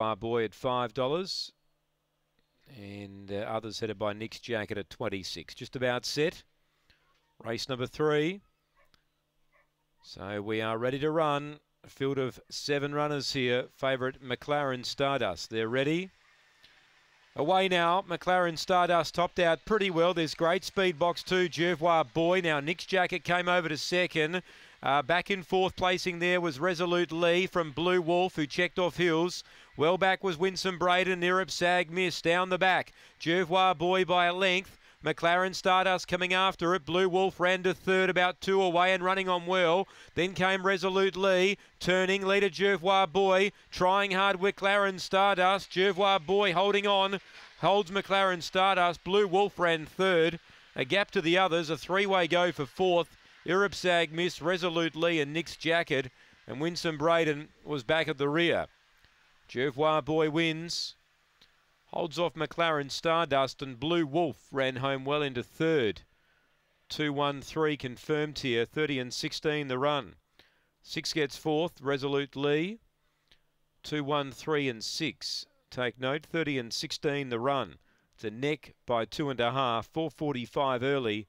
Our boy at $5. And uh, others headed by Nick's Jacket at 26 Just about set. Race number three. So we are ready to run. A field of seven runners here. Favourite McLaren Stardust. They're ready. Away now, McLaren Stardust topped out pretty well. There's great speed box two, Jervois Boy. Now Nick's Jacket came over to second. Uh, back in fourth placing there was Resolute Lee from Blue Wolf, who checked off Hills. Well back was Winsome Braden. Nirrup Sag missed down the back. Jervois Boy by a length. McLaren Stardust coming after it. Blue Wolf ran to third, about two away and running on well. Then came Resolute Lee, turning leader Jervois Boy, trying hard with McLaren Stardust. Jervois Boy holding on, holds McLaren Stardust. Blue Wolf ran third. A gap to the others, a three-way go for fourth. Iripsag missed Resolute Lee and Nick's Jacket, and Winsome Braden was back at the rear. Jervois Boy wins. Holds off McLaren Stardust and Blue Wolf ran home well into third. 2 1 3 confirmed here, 30 and 16 the run. Six gets fourth, Resolute Lee. 2 1 3 and 6. Take note, 30 and 16 the run. It's a neck by two and a half, 445 early.